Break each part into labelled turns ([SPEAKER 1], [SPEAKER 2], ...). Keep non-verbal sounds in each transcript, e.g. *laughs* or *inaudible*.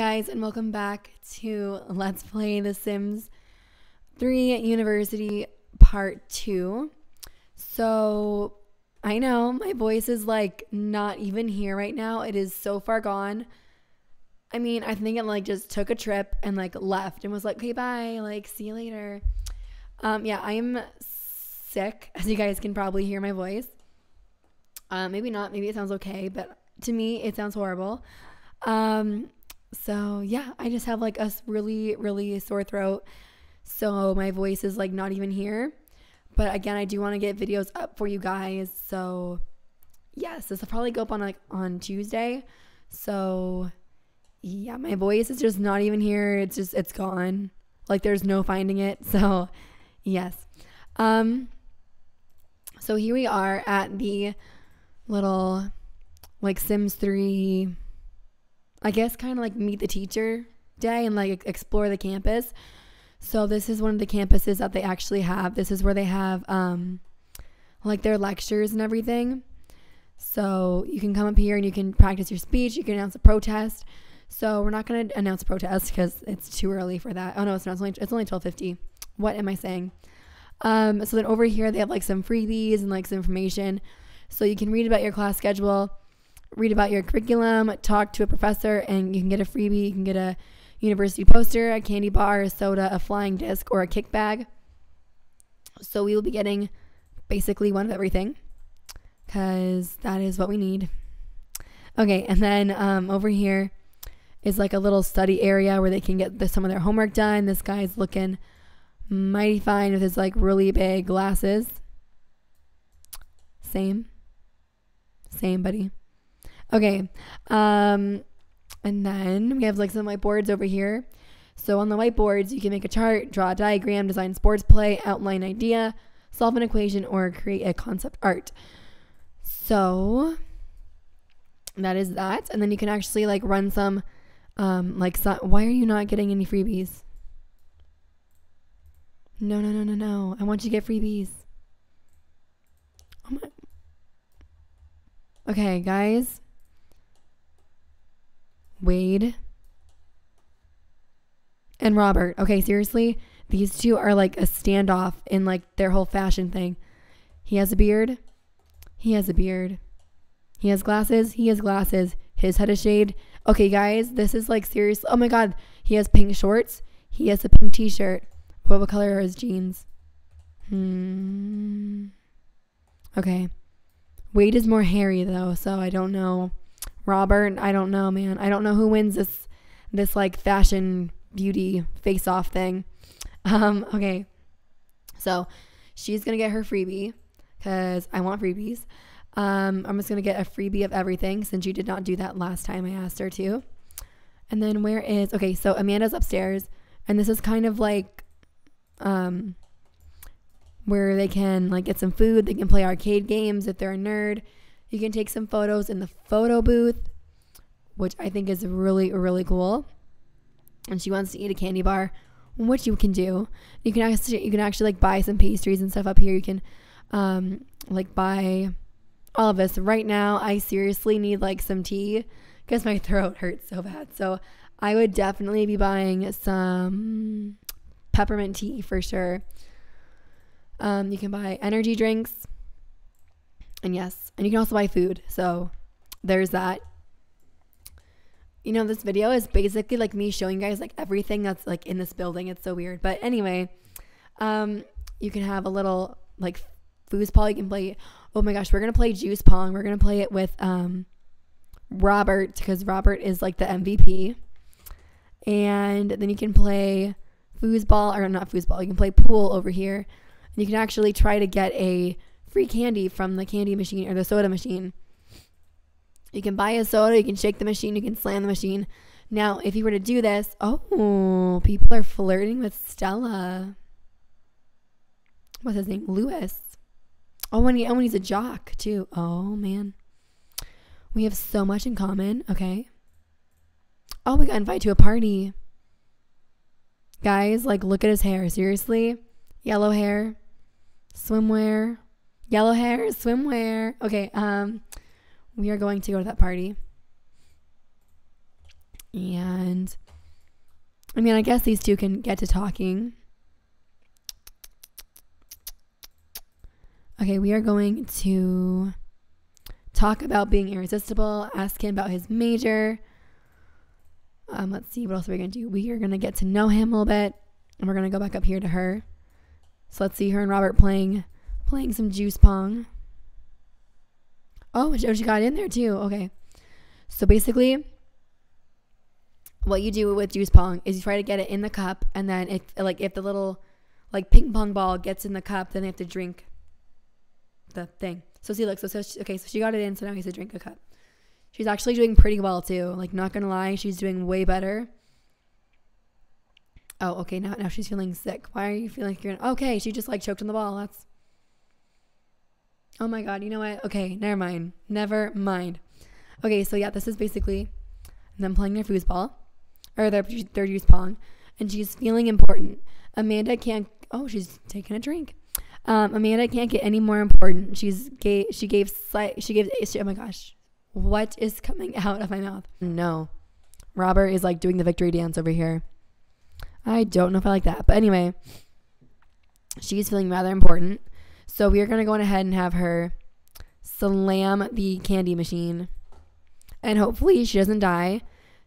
[SPEAKER 1] guys and welcome back to Let's Play The Sims 3 University Part 2. So, I know my voice is like not even here right now. It is so far gone. I mean, I think it like just took a trip and like left and was like, "Okay, bye. Like, see you later." Um yeah, I'm sick as you guys can probably hear my voice. Uh, maybe not, maybe it sounds okay, but to me it sounds horrible. Um so yeah, I just have like a really, really sore throat. So my voice is like not even here. But again, I do want to get videos up for you guys. So yes, this will probably go up on like on Tuesday. So yeah, my voice is just not even here. It's just it's gone. Like there's no finding it. *laughs* So yes. Um so here we are at the little like Sims 3 I guess kind of like meet the teacher day and like explore the campus. So this is one of the campuses that they actually have. This is where they have um like their lectures and everything. So you can come up here and you can practice your speech, you can announce a protest. So we're not going to announce a protest cuz it's too early for that. Oh no, it's not. It's only it's only 12:50. What am I saying? Um so then over here they have like some freebies and like some information. So you can read about your class schedule read about your curriculum, talk to a professor, and you can get a freebie. You can get a university poster, a candy bar, a soda, a flying disc, or a kick bag. So we will be getting basically one of everything because that is what we need. Okay, and then um, over here is like a little study area where they can get the, some of their homework done. This guy's looking mighty fine with his like really big glasses. Same. Same, buddy. Okay. Um, and then we have like some whiteboards over here. So on the whiteboards, you can make a chart, draw a diagram, design sports play, outline idea, solve an equation, or create a concept art. So that is that. And then you can actually like run some, um, like, so- why are you not getting any freebies? No, no, no, no, no. I want you to get freebies. Oh my. Okay, guys. Wade and Robert. Okay, seriously, these two are like a standoff in like their whole fashion thing. He has a beard. He has a beard. He has glasses. He has glasses. His head is shaved. Okay, guys, this is like serious. Oh my god, he has pink shorts. He has a pink t-shirt. What, color are his jeans? Hmm. Okay. Wade is more hairy though, so I don't know. Robert, I don't know, man. I don't know who wins this this like fashion beauty face off thing. Um, okay. So she's gonna get her freebie because I want freebies. Um, I'm just gonna get a freebie of everything since you did not do that last time I asked her to. And then where is okay, so Amanda's upstairs, and this is kind of like um where they can like get some food, they can play arcade games if they're a nerd. You can take some photos in the photo booth, which I think is really, really cool. And she wants to eat a candy bar, which you can do. You can actually you can actually like buy some pastries and stuff up here. You can um like buy all of this. Right now, I seriously need like some tea because my *laughs* throat hurts so bad. So I would definitely be buying some peppermint tea for sure. Um, you can buy energy drinks and yes, and you can also buy food. So there's that. You know, this video is basically like me showing you guys like everything that's like in this building. It's so weird. But anyway, um, you can have a little like foosball. You can play. Oh my gosh, we're gonna play juice pong. We're gonna play it with um Robert because Robert is like the MVP. And then you can play foosball or not foosball. You can play pool over here. And you can actually try to get a free candy from the candy machine or the soda machine. You can buy a soda, you can shake the machine, you can slam the machine. Now, if you were to do this, oh, people are flirting with Stella. What's his name? Lewis. Oh, and, he, oh, and he's a jock too. Oh, man. We have so much in common. Okay. Oh, we got invited to a party. Guys, like, look at his hair. Seriously? Yellow hair, swimwear, Yellow hair, swimwear. Okay, um, we are going to go to that party. And I mean, I guess these two can get to talking. Okay, we are going to talk about being irresistible, ask him about his major. Um, let's see, what else are we going to do? We are going to get to know him a little bit, and we're going to go back up here to her. So let's see her and Robert playing playing some juice pong. Oh, oh, she got in there too. Okay. So basically, what you do with juice pong is you try to get it in the cup, and then if like if the little like ping pong ball gets in the cup, then they have to drink the thing. So see, look, so, so she, okay, so she got it in, so now he has to drink a cup. She's actually doing pretty well too. Like, not gonna lie, she's doing way better. Oh, okay, now now she's feeling sick. Why are you feeling like you're in, okay? She just like choked on the ball. That's oh my god. You know what? Okay, never mind. Never mind. Okay, so yeah, this is basically them playing their foosball or their their juice pong, and she's feeling important. Amanda can't. Oh, she's taking a drink. Um, Amanda can't get any more important. She's gave. She gave. She gave. Oh my gosh, what is coming *laughs* out of my mouth? No, Robert is like doing the victory dance over here. I don't know if I like that, but anyway, she's feeling rather important. So we are gonna go on ahead and have her slam the candy machine, and hopefully she doesn't die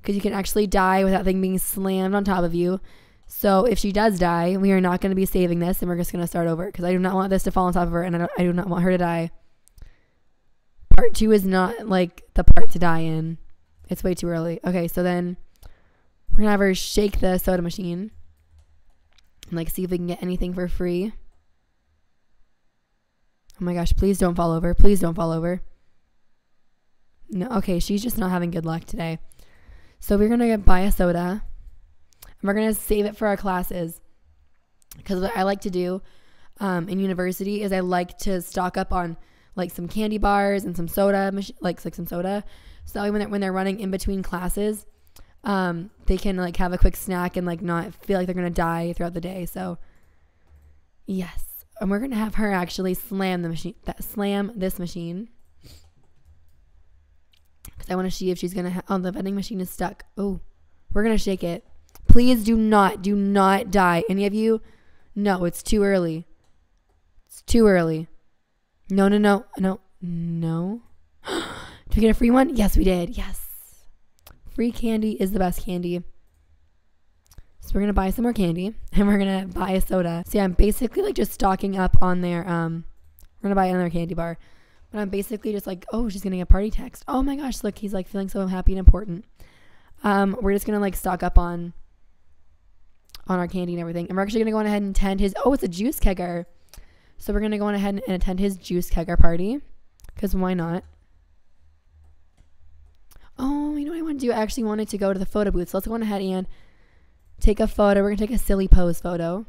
[SPEAKER 1] because you can actually die without thing being slammed on top of you. So if she does die, we are not going to be saving this and we're just going to start over because I do not want this to fall on top of her and I, I do not want her to die. Part two is not like the part to die in. It's way too early. Okay, so then we're going to have her shake the soda machine and like see if we can get anything for free. Oh my gosh, please don't fall over. Please don't fall over. No, okay, she's just not having good luck today. So we're going to buy a soda and we're going to save it for our classes. Because what I like to do um, in university is I like to stock up on like some candy bars and some soda, like, like some soda. So when they're, when they're running in between classes, um, they can like have a quick snack and like not feel like they're going to die throughout the day. So yes. And we're going to have her actually slam the machine, that slam this machine. Because I want to see if she's going to, ha- oh, the vending machine is stuck. Oh, we're going to shake it. Please do not, do not die. Any of you? No, it's too early. It's too early. No, no, no, no, no. *gasps* did we get a free one? Yes, we did. Yes. Free candy is the best candy. So we're gonna buy some more candy *laughs* and we're gonna buy a soda. See, I'm basically like just stocking up on their um we're gonna buy another candy bar. But I'm basically just like, oh, she's getting a party text. Oh my gosh, look, he's like feeling so happy and important. Um, we're just gonna like stock up on on our candy and everything. And we're actually gonna go on ahead and attend his oh, it's a juice kegger. So we're gonna go on ahead and attend his juice kegger party. Cause why not? Oh, you know what I want to do? I actually wanted to go to the photo booth. So let's go on ahead and take a photo. We're gonna take a silly pose photo.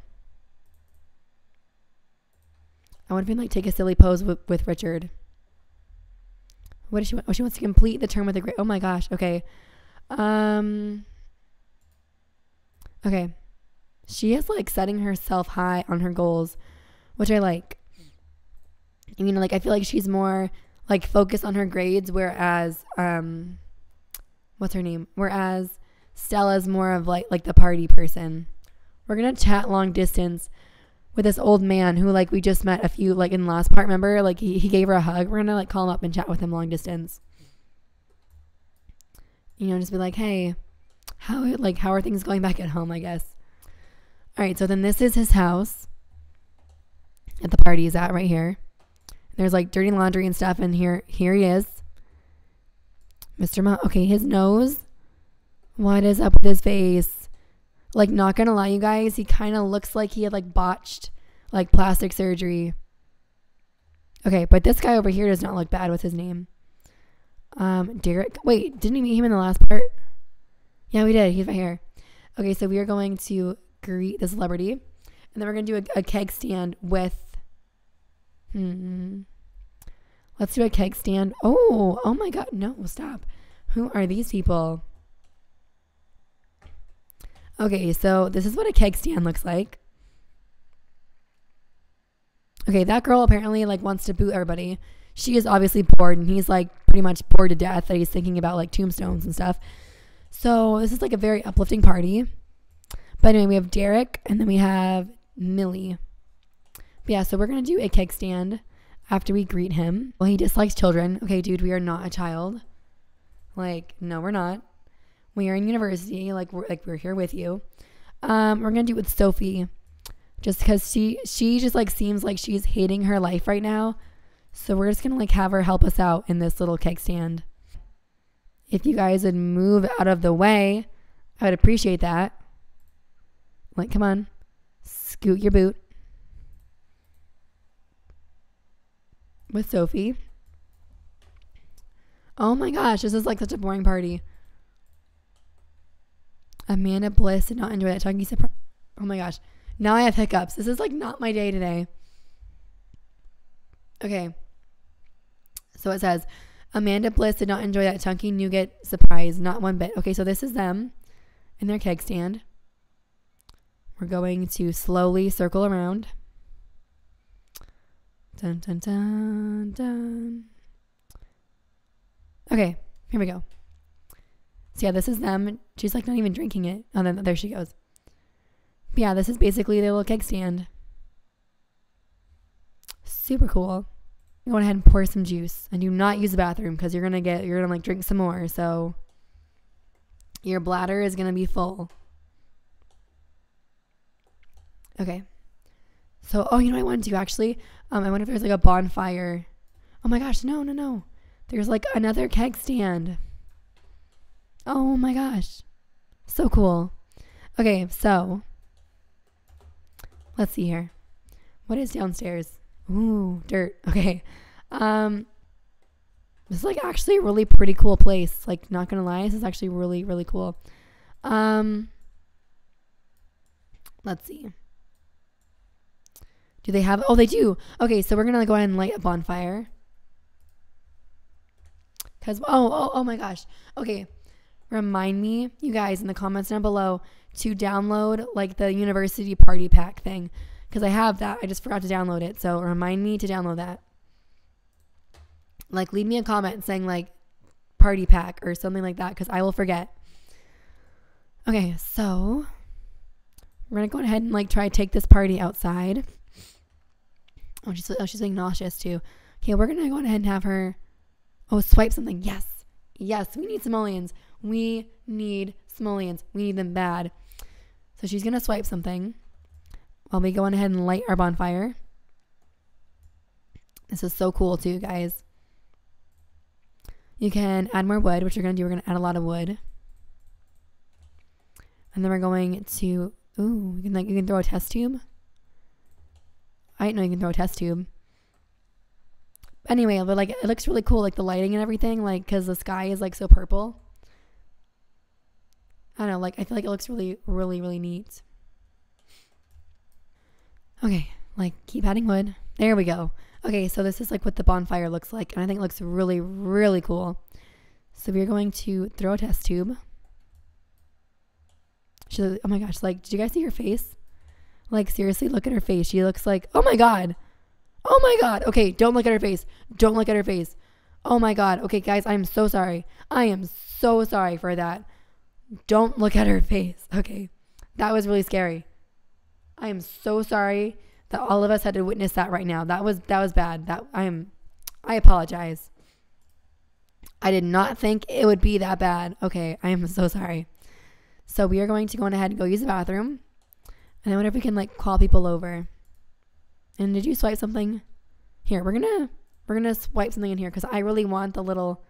[SPEAKER 1] I want to like take a silly pose with, with Richard. What does she want? Oh, she wants to complete the term with a great. Oh my gosh. Okay. Um. Okay. She is like setting herself high on her goals, which I like. I mean, like I feel like she's more like focused on her grades, whereas um, what's her name? Whereas Stella's more of like like the party person. We're gonna chat long distance with this old man who like we just met a few like in the last part. Remember, like he, he gave her a hug. We're gonna like call him up and chat with him long distance. You know, just be like, hey, how like how are things going back at home? I guess. All right, so then this is his house. At the party he's at right here. There's like dirty laundry and stuff, and here here he is. Mr. Ma okay, his nose. What is up with his face? Like, not gonna lie, you guys, he kind of looks like he had like botched like plastic surgery. Okay, but this guy over here does not look bad. What's his name? Um, Derek. Wait, didn't we meet him in the last part? Yeah, we did. He's right here. Okay, so we are going to greet the celebrity, and then we're gonna do a, a keg stand with. Hmm. Let's do a keg stand. Oh, oh my God! No, stop. Who are these people? Okay, so this is what a keg stand looks like. Okay, that girl apparently like wants to boot everybody. She is obviously bored, and he's like pretty much bored to death that he's thinking about like tombstones and stuff. So this is like a very uplifting party. But anyway, we have Derek and then we have Millie. But yeah, so we're gonna do a keg stand after we greet him. Well, he dislikes children. Okay, dude, we are not a child. Like, no, we're not. We are in university. Like, we're like we're here with you. Um, we're gonna do it with Sophie, just because she she just like seems like she's hating her life right now. So we're just gonna like have her help us out in this little keg stand. If you guys would move out of the way, I would appreciate that. Like, come on, scoot your boot. With Sophie. Oh my gosh, this is like such a boring party. Amanda Bliss did not enjoy that chunky surprise. Oh my gosh. Now I have hiccups. This is like not my day today. Okay. So it says Amanda Bliss did not enjoy that chunky nougat surprise, not one bit. Okay, so this is them in their keg stand. We're going to slowly circle around. Dun dun dun dun. Okay, here we go. So yeah, this is them. She's like not even drinking it. Oh, then there she goes. But yeah, this is basically their little keg stand. Super cool. Go ahead and pour some juice and do not use the bathroom because you're gonna get you're gonna like drink some more. So your bladder is gonna be full. Okay. So oh, you know what I want to do actually? Um, I wonder if there's like a bonfire. Oh my gosh, no, no, no. There's like another keg stand. Oh my gosh. So cool. Okay, so let's see here. What is downstairs? Ooh, dirt. Okay. Um this is like actually a really pretty cool place. Like not gonna lie, this is actually really, really cool. Um let's see. Do they have oh they do. Okay, so we're gonna go ahead and light a bonfire. Cause oh oh oh my gosh. Okay remind me, you guys, in the comments down below to download like the university party pack thing because I have that. I just forgot to download it. So remind me to download that. Like, leave me a comment saying like party pack or something like that because I will forget. Okay, so we're gonna go ahead and like try take this party outside. Oh, she's oh, she's being nauseous too. Okay, we're gonna go ahead and have her. Oh, swipe something. Yes, yes, we need simoleons. We need simoleons. We need them bad. So she's going to swipe something while we go on ahead and light our bonfire. This is so cool too, guys. You can add more wood, which you're going to do. We're going to add a lot of wood. And then we're going to, ooh, you can like, you can throw a test tube. I didn't know you can throw a test tube. Anyway, but like, it looks really cool, like the lighting and everything, like, cause the sky is like so purple. I don't know, like I feel like it looks really, really, really neat. Okay, like keep adding wood. There we go. Okay, so this is like what the bonfire looks like, and I think it looks really, really cool. So we're going to throw a test tube. She, oh my gosh, like, did you guys see her face? Like, seriously, look at her face. She looks like, oh my god. Oh my god. Okay, don't look at her face. Don't look at her face. Oh my god. Okay, guys, I'm so sorry. I am so sorry for that. Don't look at her face. Okay. That was really scary. I am so sorry that all of us had to witness that right now. That was that was bad. That I am I apologize. I did not think it would be that bad. Okay, I am so sorry. So we are going to go on ahead and go use the bathroom. And then whenever we can like call people over. And did you swipe something? Here, we're gonna we're gonna swipe something in here because I really want the little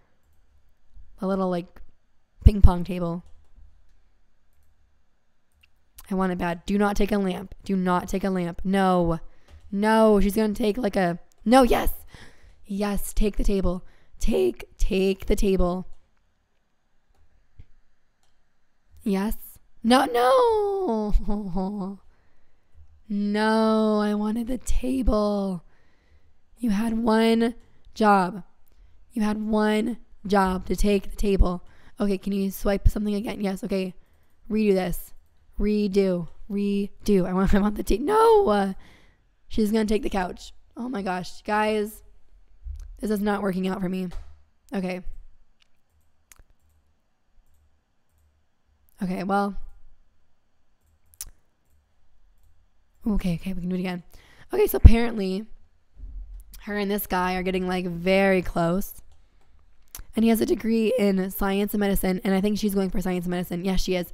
[SPEAKER 1] the little like ping pong table. I want it bad. Do not take a lamp. Do not take a lamp. No. No, she's going to take like a No, yes. Yes, take the table. Take take the table. Yes. No, no. *laughs* No, I wanted the table. You had one job. You had one job to take the table. Okay, can you swipe something again? Yes, okay. Redo this redo, redo. I want, I want the tea. No, uh, she's gonna take the couch. Oh my gosh, guys, this is not working out for me. Okay. Okay, well. Okay, okay, we can do it again. Okay, so apparently her and this guy are getting like very close. And he has a degree in science and medicine, and I think she's going for science and medicine. Yes, she is.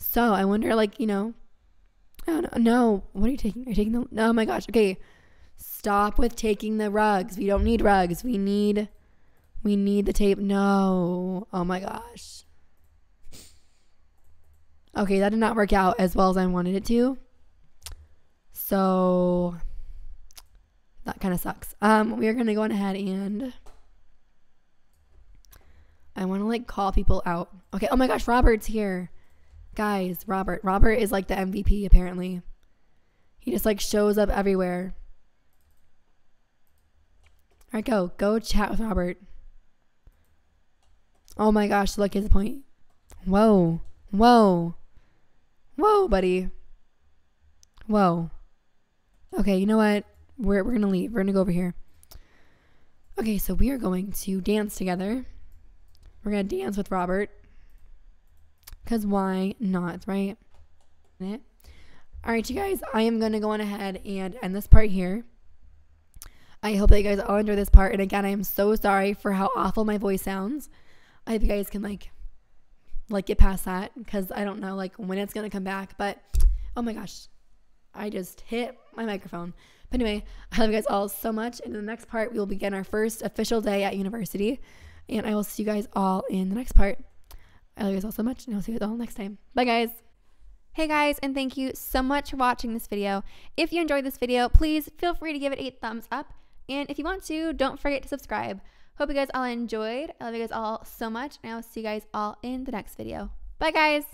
[SPEAKER 1] So I wonder, like, you know, oh, no, no. What are you taking? Are you taking the? Oh my gosh. Okay, stop with taking the rugs. We don't need rugs. We need, we need the tape. No. Oh my gosh. Okay, that did not work out as well as I wanted it to. So that kind of sucks. Um, we are gonna go on ahead and I want to like call people out. Okay. Oh my gosh, Robert's here, guys. Robert. Robert is like the MVP apparently. He just like shows up everywhere. All right, go go chat with Robert. Oh my gosh, look at his point. Whoa, whoa, whoa, buddy. Whoa. Okay, you know what? We're, we're going to leave. We're going to go over here. Okay, so we are going to dance together. We're going to dance with Robert. Because why not, right? All right, you guys, I am going to go on ahead and end this part here. I hope that you guys all enjoy this part. And again, I am so sorry for how awful my voice sounds. I hope you guys can like like get past that because I don't know like when it's gonna come back. But oh my gosh, I just hit my microphone. But anyway, I love you guys all so much. And in the next part, we will begin our first official day at university. And I will see you guys all in the next part. I love you all so much, and I'll see you all next time. Bye, guys.
[SPEAKER 2] Hey guys, and thank you so much for watching this video. If you enjoyed this video, please feel free to give it a thumbs up. And if you want to, don't forget to subscribe. Hope you guys all enjoyed. I love you guys all so much, and I will see you guys all in the next video. Bye, guys.